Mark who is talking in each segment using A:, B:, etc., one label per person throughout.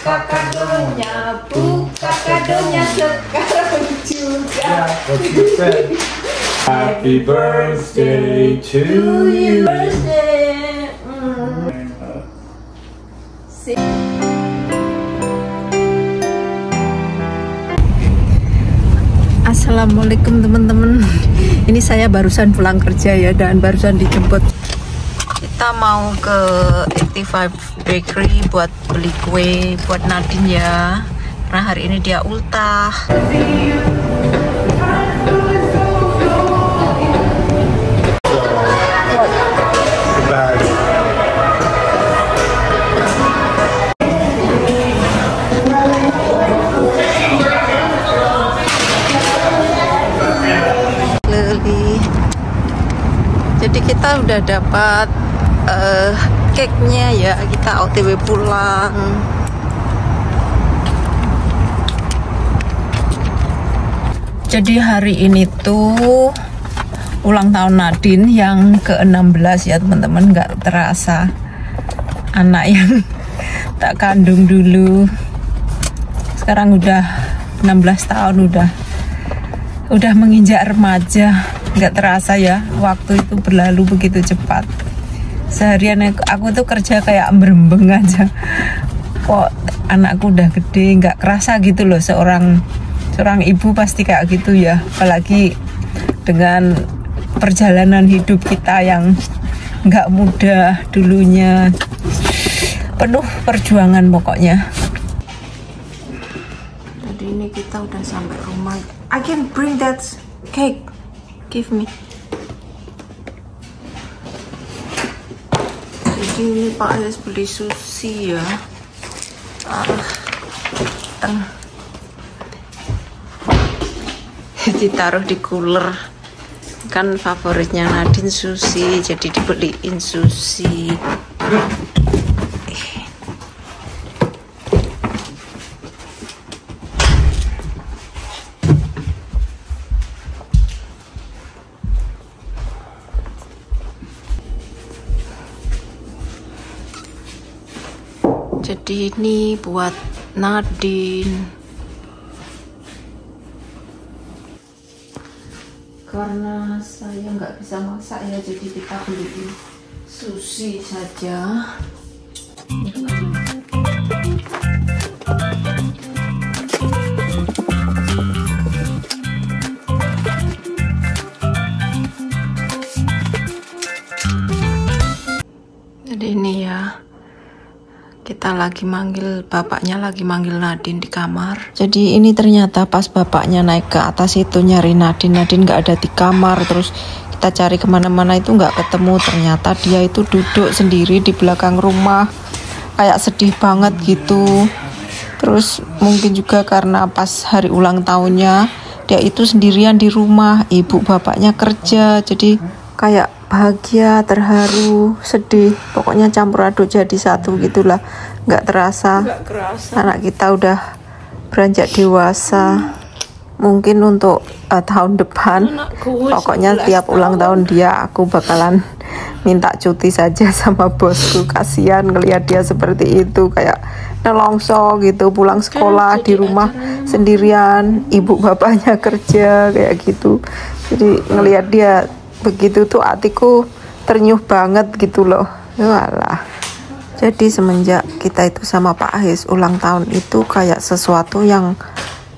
A: kadonya, buka kadonya sekarang juga.
B: Happy birthday to you.
A: Birthday. Mm.
C: Assalamualaikum teman-teman Ini saya barusan pulang kerja ya Dan barusan dijemput Kita mau ke 85 Bakery Buat beli kue Buat Nadine ya. Karena hari ini dia ultah. Jadi kita udah dapat eh, Cake-nya ya Kita OTW pulang. Jadi hari ini tuh ulang tahun Nadine yang ke-16 ya teman-teman. Nggak terasa anak yang tak kandung dulu. Sekarang udah 16 tahun udah udah menginjak remaja. Nggak terasa ya waktu itu berlalu begitu cepat seharian aku- tuh kerja kayak berembeng aja. Kok anakku udah gede nggak kerasa gitu loh. Seorang seorang ibu pasti kayak gitu ya. Apalagi dengan perjalanan hidup kita yang nggak mudah dulunya. Penuh perjuangan pokoknya. Jadi ini kita udah sampai rumah. I can bring that cake. Give me jadi ini Pak Ayas beli sushi ya. Ah, ditaruh di cooler. Kan favoritnya Nadine sushi jadi dibeliin sushi jadi ini buat Nadine. Karena saya nggak bisa masak ya jadi kita beliin sushi saja kita lagi manggil bapaknya lagi manggil Nadine di kamar. Jadi ini ternyata pas bapaknya naik ke atas itu nyari Nadine Nadine nggak ada di kamar terus kita cari ke mana-mana itu nggak ketemu. Ternyata dia itu duduk sendiri di belakang rumah kayak sedih banget gitu. Terus mungkin juga karena pas hari ulang tahunnya dia itu sendirian di rumah ibu bapaknya kerja jadi kayak bahagia terharu sedih. Pokoknya campur aduk jadi satu gitulah nggak terasa. Anak kita udah beranjak dewasa. Mungkin untuk eh, tahun depan. Pokoknya tiap ulang tahun dia aku bakalan minta cuti saja sama bosku. Kasihan ngelihat dia seperti itu. Kayak nelongso gitu pulang sekolah di rumah sendirian. Ibu bapaknya kerja kayak gitu. Jadi ngelihat dia begitu tuh hatiku ternyuh banget gitu loh. Walah jadi semenjak kita itu sama Pak Ahis ulang tahun itu kayak sesuatu yang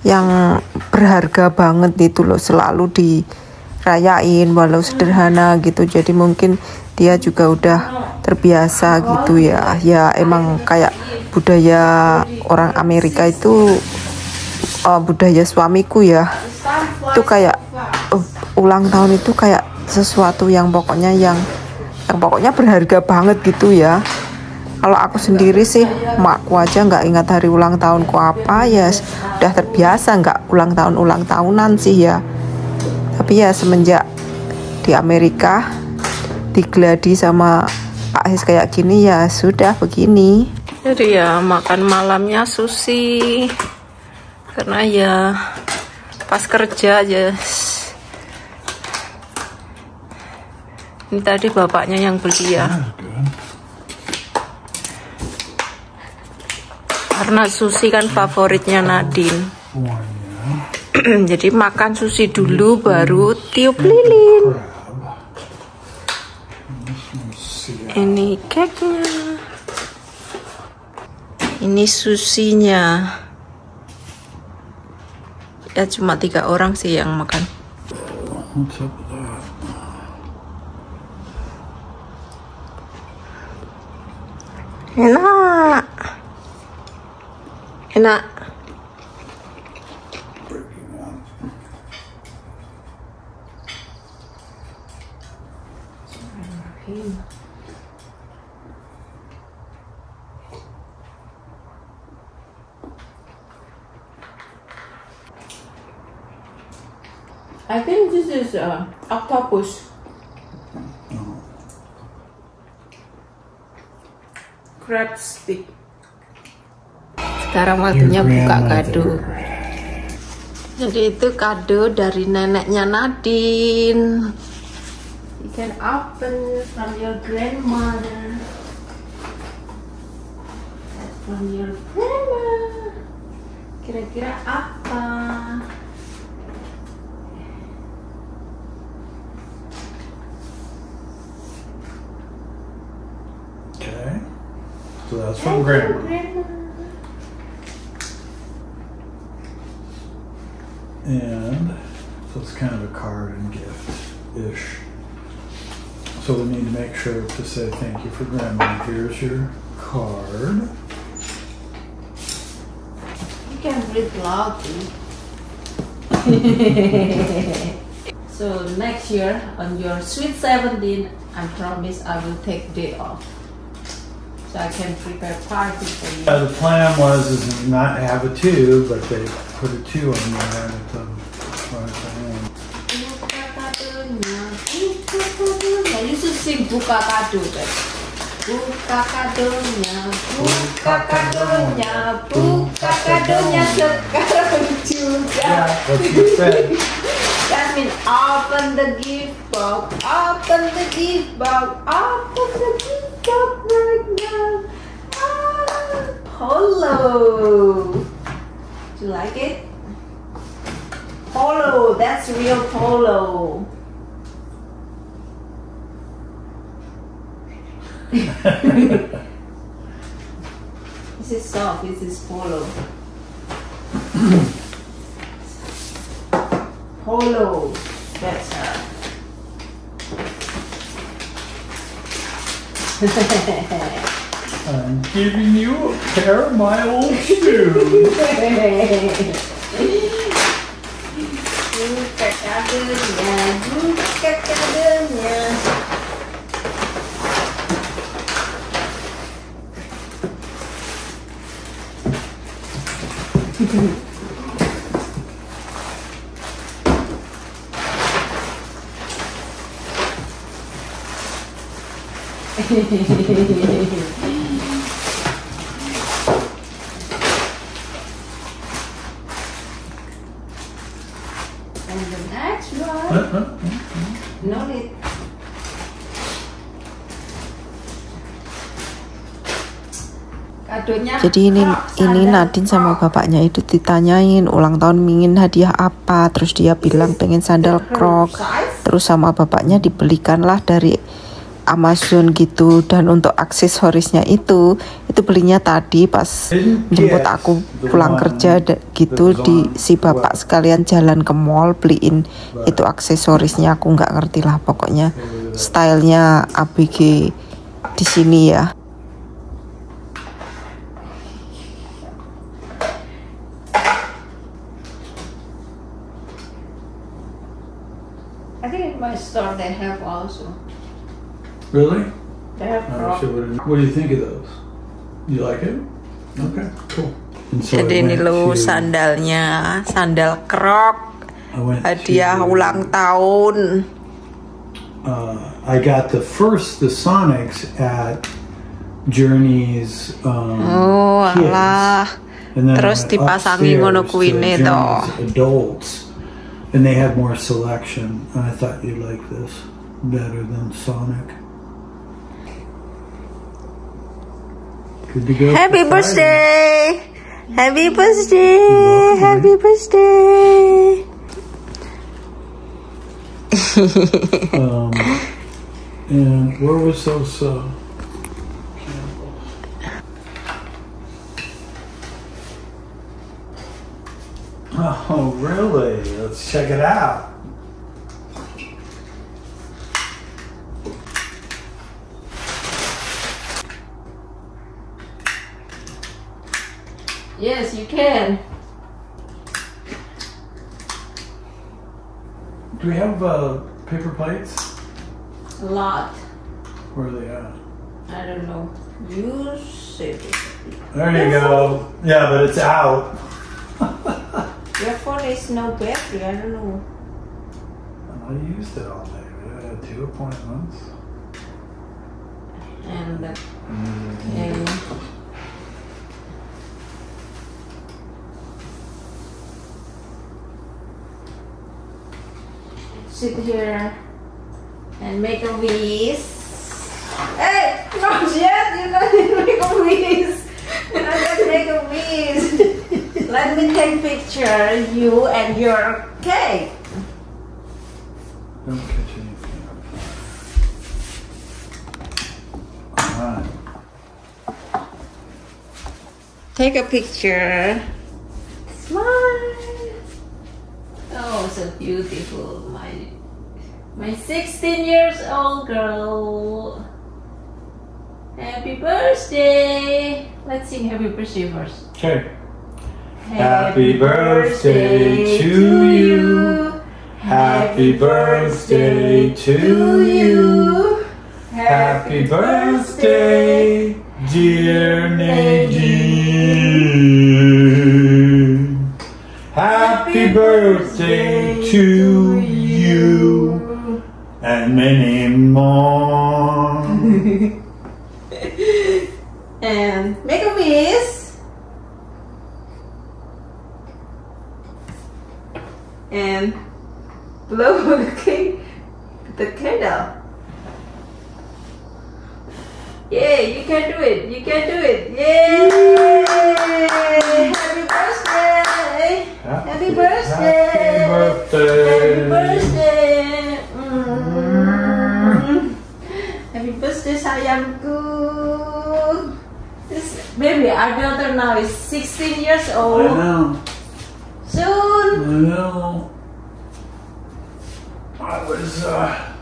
C: yang berharga banget gitu loh. Selalu dirayain walau sederhana gitu. Jadi mungkin dia juga udah terbiasa gitu ya. Ya emang kayak budaya orang Amerika itu uh, budaya suamiku ya. Itu kayak uh, ulang tahun itu kayak sesuatu yang pokoknya yang yang pokoknya berharga banget gitu ya kalau aku sendiri sih makku aja nggak ingat hari ulang tahunku apa ya udah terbiasa nggak ulang tahun ulang tahunan sih ya. Tapi ya semenjak di Amerika digeladi sama Pak His kayak gini ya sudah begini. Jadi ya makan malamnya sushi. Karena ya pas kerja ya ini tadi bapaknya yang beli ya Karena sushi kan favoritnya Nadine. Jadi makan sushi dulu baru tiup lilin. Ini cake-nya. Ini susinya. Ya cuma tiga orang sih yang makan. Enak.
B: Breaking.
C: I think this is uh, octopus. Crab stick. Sekarang waktunya
B: Your
C: buka kado. Jadi itu kado dari neneknya Nadine. You can open from your grandmother. That's from your grandma. Kira-kira apa?
B: Okay. So that's from grandma. And so it's kind of a card and gift ish. So we need to make sure to say thank you for grandma. Here's your card.
C: You can read loudly. so next year on your sweet 17, I promise I will take day off. So I can prepare party for you.
B: Uh, the plan was is not to have a two, but they put a two on there at the, right at the end.
C: Buka kadonya, buka kadonya. You should sing buka kado guys. Buka kadonya, buka kadonya, buka kadonya sekarang juga.
B: Yeah, what you said.
C: That means open the gift box, open the gift box, open the gift now. Ah, polo. Do you like it? Polo, that's real polo. This is soft, this is polo. Polo. That's her.
B: I'm giving you a pair of my old shoes.
C: Buka kadonya, buka kadonya. And the next one, no need. Kadonya
D: Jadi ini ini Nadine sama bapaknya itu ditanyain ulang tahun ingin hadiah apa, terus dia bilang pengen sandal.
C: Size?
D: Terus sama bapaknya dibelikanlah dari Amazon gitu dan untuk aksesorisnya itu itu belinya tadi pas jemput aku pulang kerja gitu di si bapak sekalian jalan ke mall beliin itu aksesorisnya aku nggak ngerti lah pokoknya stylenya ABG di sini ya.
C: I think in my store they have also.
B: Really?
C: They have
B: would've- What do you think of those? You like it? Okay, cool. And so I
C: Jadi ini lo sandalnya, sandal krok,
B: I went
C: hadiah
B: to-
C: ulang tahun.
B: uh, I got the first the Sonics at Journey's um,
C: Oh,
B: Kids.
C: alah.
B: And then I
C: Terus dipasangi ngono kuine
B: to Adults, and they had more selection. And I thought you'd like this better than Sonic. Good to go.
C: Happy birthday!
E: Happy birthday, happy birthday.
B: Um, and where was those? Uh, oh, really? Let's check it out.
C: Yes, you can.
B: Do we have uh, paper plates?
C: A lot.
B: Where are they at?
C: I don't know. You save it.
B: There you go. Yeah, but it's out.
C: Your phone is no battery. I don't know.
B: I used it all day. I had two appointments.
C: And uh,
B: Mm,
C: okay. Sit here and make a wish. Hey, not yet. You not make a wish. You not yet make a wish. Let me take picture you and your cake.
B: Don't catch anything. Alright.
C: Take a picture. Smile. So beautiful. My my 16 years old girl. Happy birthday. Let's sing happy birthday first.
B: Okay. Happy birthday to you. Happy birthday to you. Happy birthday, dear Nadine. Happy birthday to you and many more.
C: And make a wish. And blow the cake, the candle. Yeah, you can do it. You can do it. Yay! Happy birthday! Happy birthday!
B: Happy birthday!
C: Happy birthday! Mm. Happy birthday sayangku. This baby, our daughter now is 16 years
B: I
C: old.
B: know.
C: Soon.
B: I know. I was uh,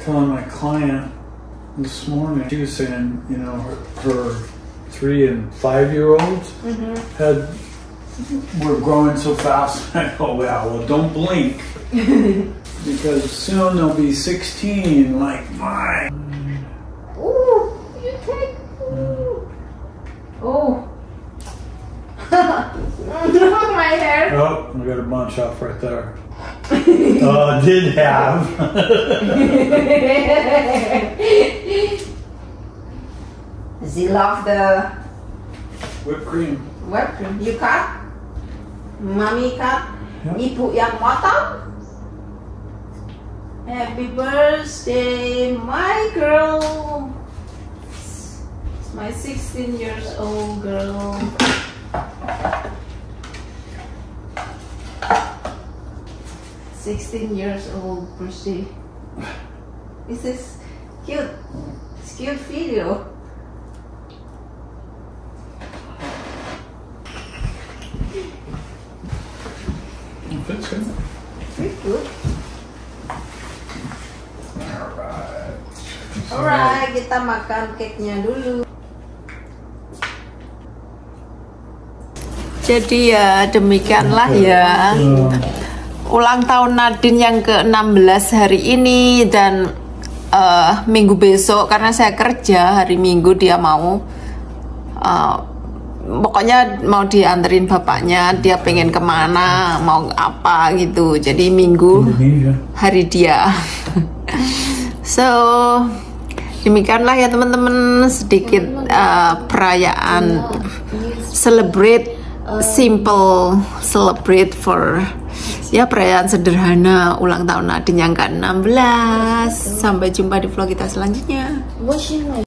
B: telling my client this morning. She was saying, you know, her, her three and five year olds had were growing so fast. I go, yeah, well, don't blink because soon they'll be 16 like mine.
C: Ooh, you take. Ooh. Oh. my hair.
B: Oh, I got a bunch off right there. Oh, I did have.
C: She love the
B: Whipped cream.
C: Whipped cream. You cut? Cut?
B: Yep.
C: Ibu yang motong? Happy birthday, my girl. It's my 16 years old girl. Sixteen years old birthday. This is cute. It's cute video.
B: Good. Alright.
C: Alright, kita makan cake-nya dulu.
E: Jadi ya demikianlah ya ulang tahun Nadine yang ke-16 hari ini dan eh, minggu besok karena saya kerja hari Minggu dia mau eh, pokoknya mau dianterin bapaknya dia pengen ke mana mau apa gitu jadi Minggu
B: Indonesia.
E: hari dia. so demikianlah ya teman-teman sedikit uh, perayaan celebrate simple celebrate for ya perayaan sederhana ulang tahun Nadine yang ke-16 sampai jumpa di vlog kita selanjutnya